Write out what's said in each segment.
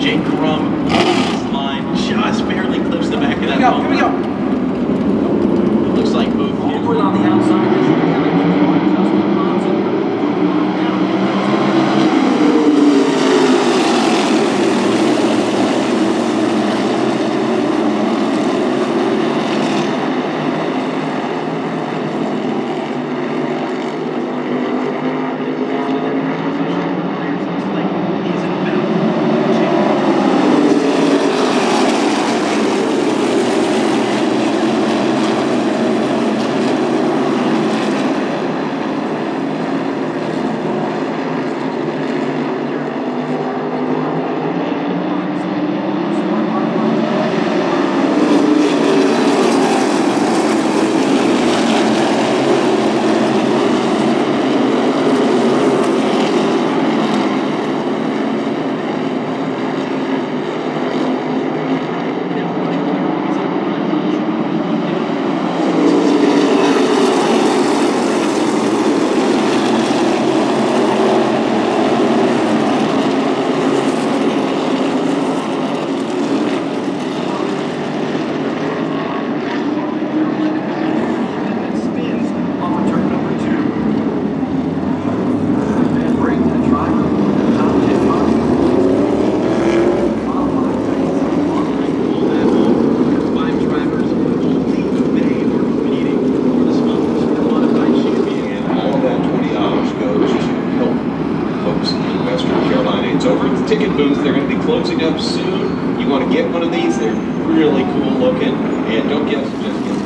Jake Crum this line just barely clips the back of that. Here we go. Here we go. It looks like both. Over on the outside. soon. You want to get one of these. They're really cool looking. And don't guess, just get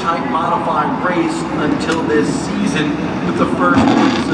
type modified race until this season with the first